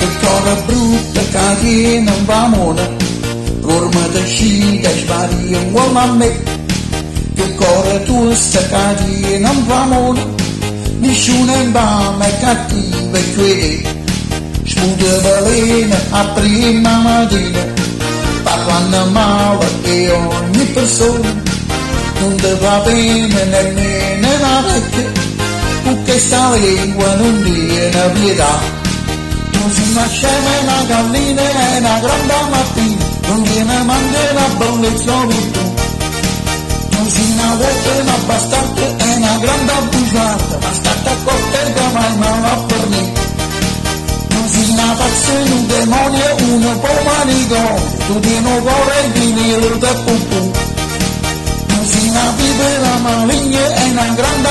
che cosa brutta che tiene un vamone, corma da sci che sparia un uomo a me, cosa tu sta che tiene un vamone, nessuno è bama e cattiva e crede, sputa balena a prima mattina, parlando male di ogni persona, non ti va bene nemmeno una vecchia, perché sta lingua non viene pietà. Non si nasce una gallina e una grande mattina, non viene mangiare una bellezza tu. Non si una volta una bastarda e una grande bugiarda, bastarda cotta che mai non per me. Non si una pazza e un demonio, uno po' manicone, tu tieni un cuore di nero da pupù. Non si una vivere maligna e una grande